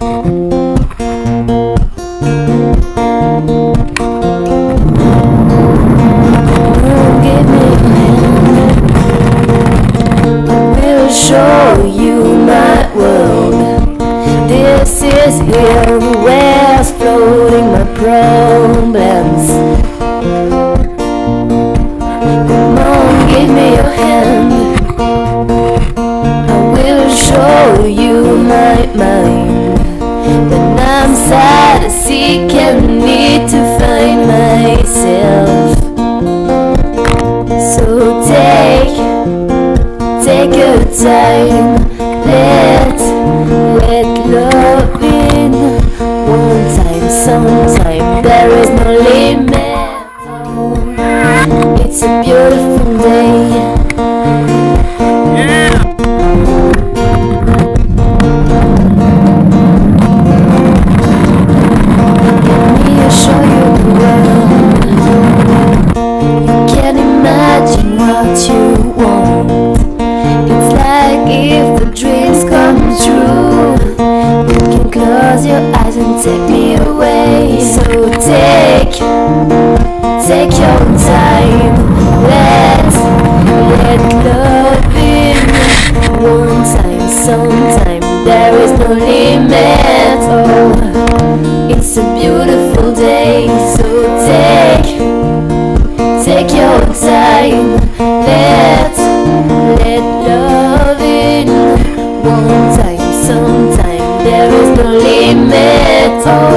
show you my world. This is here where's floating my problems. Come on, give me your hand. I will show you my mind. I'm and need to find myself. So take, take your time. Let, let love in. One time, sometime, there is no limit. What you want. It's like if the dreams come true. You can close your eyes and take me away. So take, take your time. Let, let love in. One time, sometime, there is no limit. Oh, it's a beautiful One time, sometime, there is no limit. Oh.